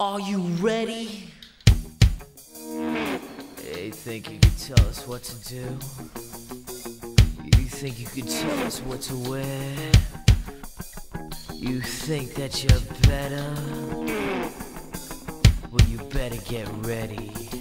Are you ready? Hey, think you could tell us what to do? You think you could tell us what to wear? You think that you're better? Well, you better get ready.